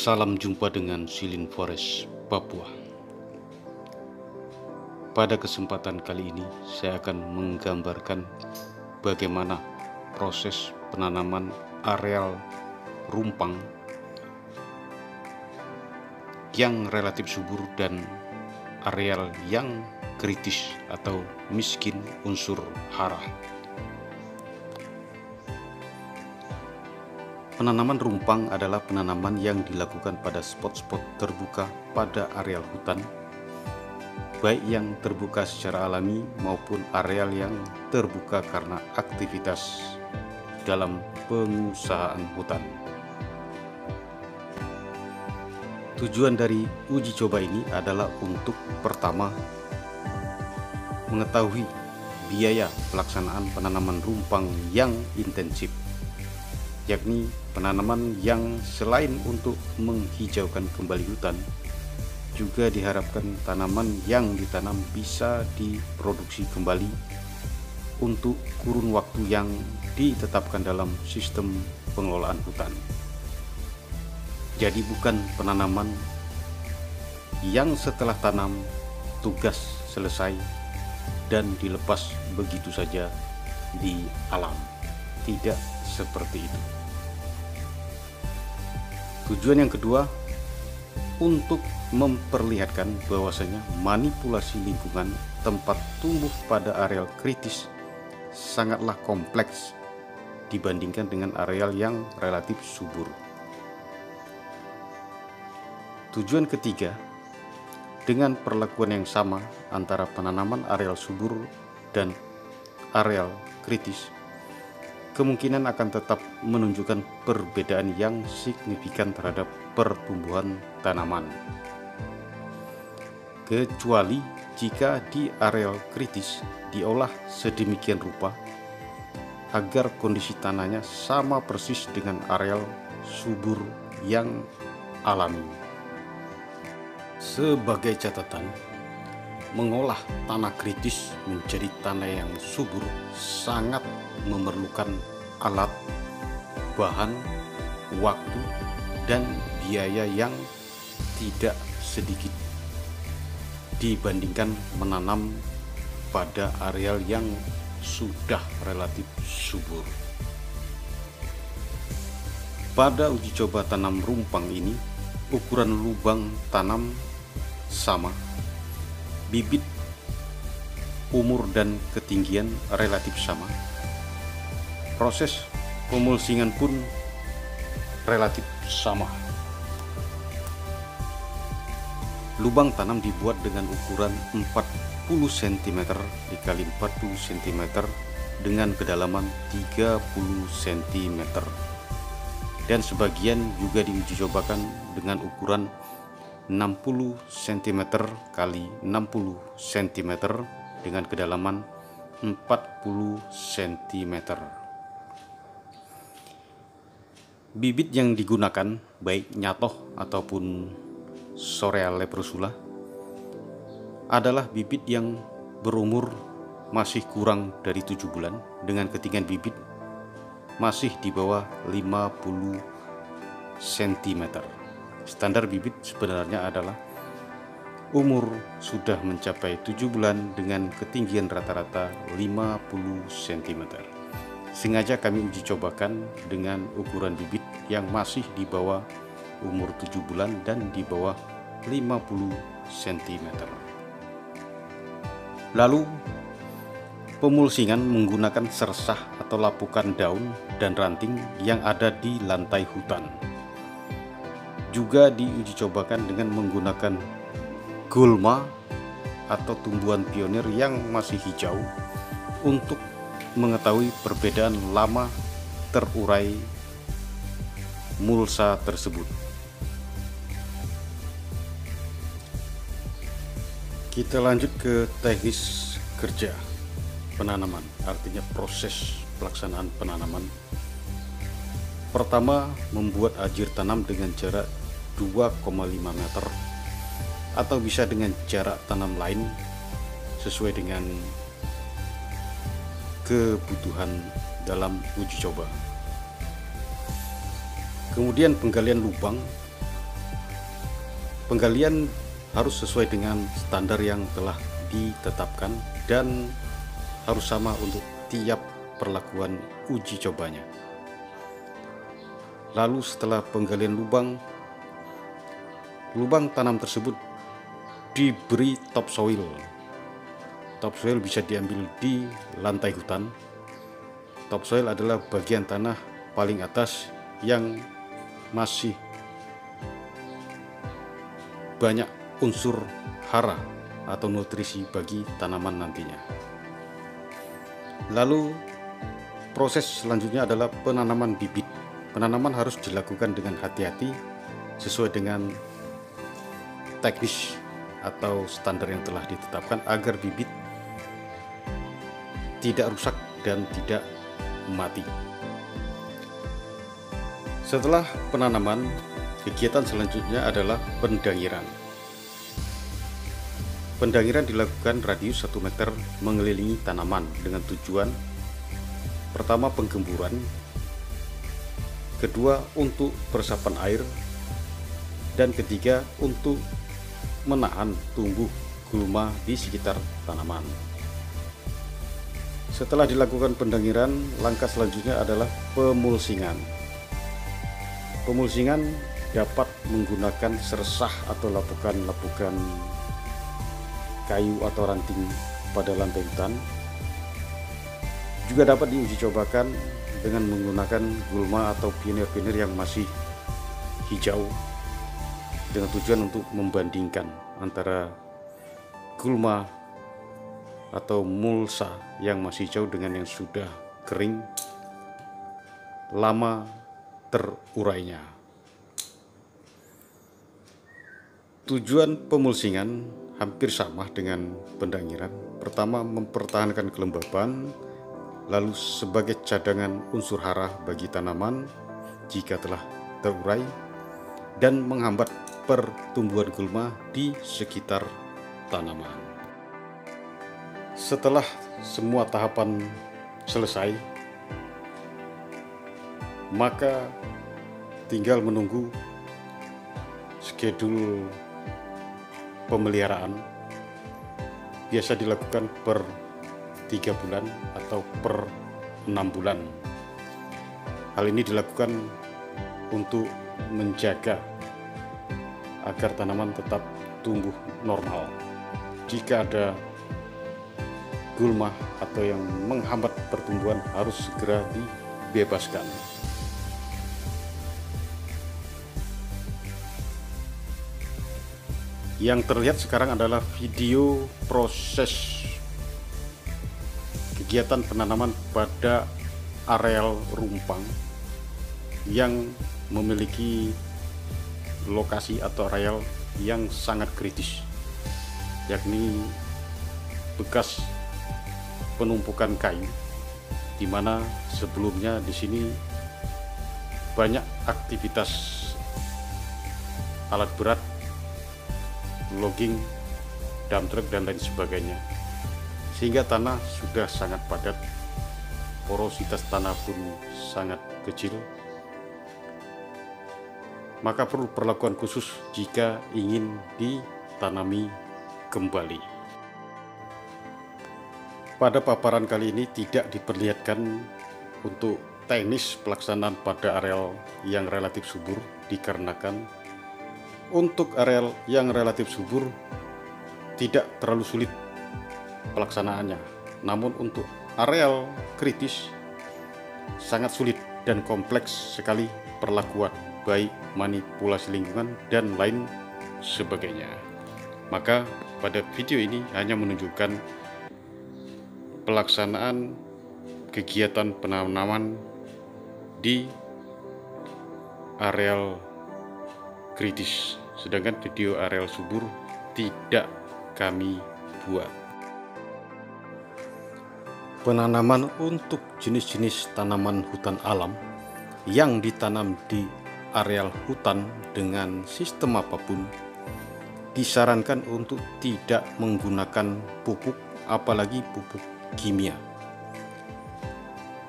Salam jumpa dengan Silin Forest, Papua. Pada kesempatan kali ini, saya akan menggambarkan bagaimana proses penanaman areal rumpang yang relatif subur dan areal yang kritis atau miskin unsur hara. Penanaman rumpang adalah penanaman yang dilakukan pada spot-spot terbuka pada areal hutan, baik yang terbuka secara alami maupun areal yang terbuka karena aktivitas dalam pengusahaan hutan. Tujuan dari uji coba ini adalah untuk pertama mengetahui biaya pelaksanaan penanaman rumpang yang intensif yakni penanaman yang selain untuk menghijaukan kembali hutan, juga diharapkan tanaman yang ditanam bisa diproduksi kembali untuk kurun waktu yang ditetapkan dalam sistem pengelolaan hutan. Jadi bukan penanaman yang setelah tanam tugas selesai dan dilepas begitu saja di alam. Tidak seperti itu. Tujuan yang kedua untuk memperlihatkan bahwasanya manipulasi lingkungan tempat tumbuh pada areal kritis sangatlah kompleks dibandingkan dengan areal yang relatif subur. Tujuan ketiga, dengan perlakuan yang sama antara penanaman areal subur dan areal kritis, kemungkinan akan tetap menunjukkan perbedaan yang signifikan terhadap pertumbuhan tanaman. Kecuali jika di areal kritis diolah sedemikian rupa agar kondisi tanahnya sama persis dengan areal subur yang alami. Sebagai catatan, mengolah tanah kritis menjadi tanah yang subur sangat memerlukan alat, bahan, waktu, dan biaya yang tidak sedikit dibandingkan menanam pada areal yang sudah relatif subur. Pada uji coba tanam rumpang ini, ukuran lubang tanam sama bibit, umur dan ketinggian relatif sama. Proses pemulsingan pun relatif sama. Lubang tanam dibuat dengan ukuran 40 cm dikali 40 cm dengan kedalaman 30 cm dan sebagian juga diuji cobakan dengan ukuran 60 cm kali 60 cm dengan kedalaman 40 cm. Bibit yang digunakan baik nyatoh ataupun Sorea leprosula adalah bibit yang berumur masih kurang dari 7 bulan dengan ketinggian bibit masih di bawah 50 cm. Standar bibit sebenarnya adalah umur sudah mencapai 7 bulan dengan ketinggian rata-rata 50 cm. Sengaja kami uji cobakan dengan ukuran bibit yang masih di bawah umur 7 bulan dan di bawah 50 cm. Lalu pemulsingan menggunakan sersah atau lapukan daun dan ranting yang ada di lantai hutan juga diuji cobakan dengan menggunakan gulma atau tumbuhan pionir yang masih hijau untuk mengetahui perbedaan lama terurai mulsa tersebut. Kita lanjut ke teknis kerja penanaman, artinya proses pelaksanaan penanaman. Pertama, membuat ajir tanam dengan jarak 2,5 meter atau bisa dengan jarak tanam lain sesuai dengan kebutuhan dalam uji coba. Kemudian penggalian lubang Penggalian harus sesuai dengan standar yang telah ditetapkan dan harus sama untuk tiap perlakuan uji cobanya. Lalu setelah penggalian lubang, lubang tanam tersebut diberi topsoil. Topsoil bisa diambil di lantai hutan. Topsoil adalah bagian tanah paling atas yang masih banyak unsur hara atau nutrisi bagi tanaman nantinya. Lalu proses selanjutnya adalah penanaman bibit. Penanaman harus dilakukan dengan hati-hati sesuai dengan teknis atau standar yang telah ditetapkan agar bibit tidak rusak dan tidak mati. Setelah penanaman, kegiatan selanjutnya adalah pendangiran. Pendangiran dilakukan radius 1 meter mengelilingi tanaman dengan tujuan pertama penggemburan, kedua untuk peresapan air, dan ketiga untuk menahan tumbuh gulma di sekitar tanaman. Setelah dilakukan pendangiran, langkah selanjutnya adalah pemulsingan. Pemulsingan dapat menggunakan seresah atau lapukan-lapukan kayu atau ranting pada lantai hutan. Juga dapat diuji cobakan dengan menggunakan gulma atau pionir-pionir yang masih hijau dengan tujuan untuk membandingkan antara gulma atau mulsa yang masih hijau dengan yang sudah kering lama terurainya. Tujuan pemulsingan hampir sama dengan pendangiran. Pertama, mempertahankan kelembaban, lalu sebagai cadangan unsur hara bagi tanaman jika telah terurai, dan menghambat pertumbuhan gulma di sekitar tanaman. Setelah semua tahapan selesai, maka tinggal menunggu schedule pemeliharaan biasa dilakukan per tiga bulan atau per enam bulan. Hal ini dilakukan untuk menjaga agar tanaman tetap tumbuh normal. Jika ada gulma atau yang menghambat pertumbuhan harus segera dibebaskan. Yang terlihat sekarang adalah video proses kegiatan penanaman pada areal rumpang yang memiliki lokasi atau areal yang sangat kritis yakni bekas penumpukan kayu di mana sebelumnya di sini banyak aktivitas alat berat logging, dump truck dan lain sebagainya. Sehingga tanah sudah sangat padat, porositas tanah pun sangat kecil. Maka perlu perlakuan khusus jika ingin ditanami kembali. Pada paparan kali ini tidak diperlihatkan untuk teknis pelaksanaan pada areal yang relatif subur dikarenakan untuk areal yang relatif subur tidak terlalu sulit pelaksanaannya. Namun untuk areal kritis sangat sulit dan kompleks sekali perlakuan baik manipulasi lingkungan dan lain sebagainya. Maka pada video ini hanya menunjukkan pelaksanaan kegiatan penanaman di areal kritis sedangkan video areal subur tidak kami buat. Penanaman untuk jenis-jenis tanaman hutan alam yang ditanam di areal hutan dengan sistem apa pun disarankan untuk tidak menggunakan pupuk apalagi pupuk kimia.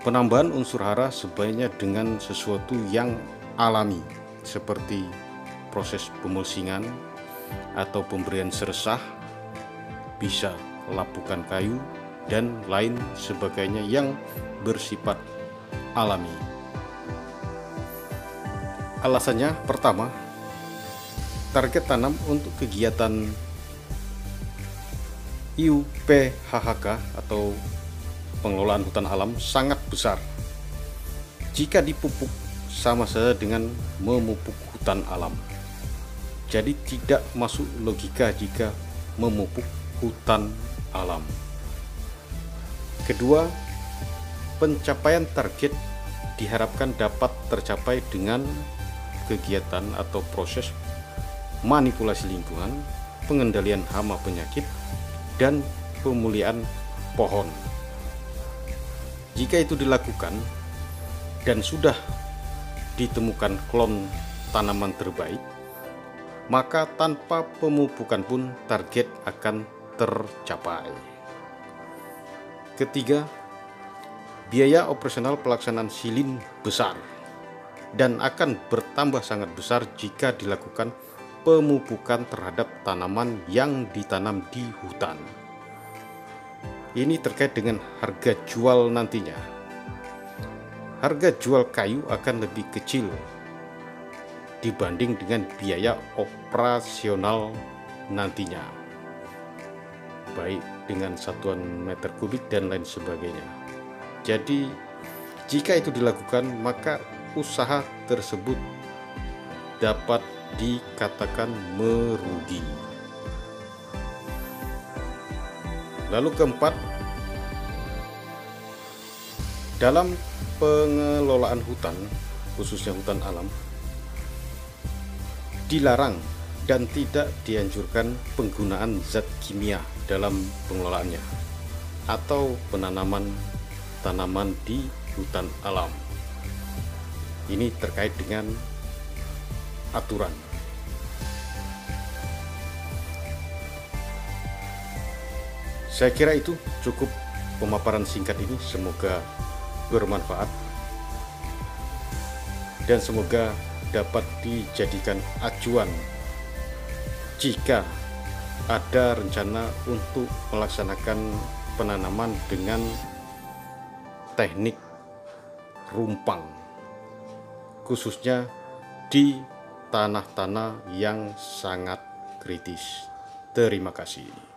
Penambahan unsur hara sebaiknya dengan sesuatu yang alami seperti proses pemulsingan atau pemberian seresah, bisa lapukan kayu, dan lain sebagainya yang bersifat alami. Alasannya pertama, target tanam untuk kegiatan IUPHHK atau pengelolaan hutan alam sangat besar. Jika dipupuk sama saja dengan memupuk hutan alam. Jadi tidak masuk logika jika memupuk hutan alam. Kedua, pencapaian target diharapkan dapat tercapai dengan kegiatan atau proses manipulasi lingkungan, pengendalian hama penyakit, dan pemulihan pohon. Jika itu dilakukan dan sudah ditemukan klon tanaman terbaik, maka tanpa pemupukan pun target akan tercapai. Ketiga, biaya operasional pelaksanaan silin besar dan akan bertambah sangat besar jika dilakukan pemupukan terhadap tanaman yang ditanam di hutan. Ini terkait dengan harga jual nantinya. Harga jual kayu akan lebih kecil dibanding dengan biaya operasional nantinya, baik dengan satuan meter kubik dan lain sebagainya. Jadi, jika itu dilakukan, maka usaha tersebut dapat dikatakan merugi. Lalu keempat, dalam pengelolaan hutan, khususnya hutan alam, dilarang dan tidak dianjurkan penggunaan zat kimia dalam pengelolaannya atau penanaman tanaman di hutan alam. Ini terkait dengan aturan. Saya kira itu cukup pemaparan singkat ini. Semoga bermanfaat dan semoga dapat dijadikan acuan jika ada rencana untuk melaksanakan penanaman dengan teknik rumpang khususnya di tanah-tanah yang sangat kritis. Terima kasih.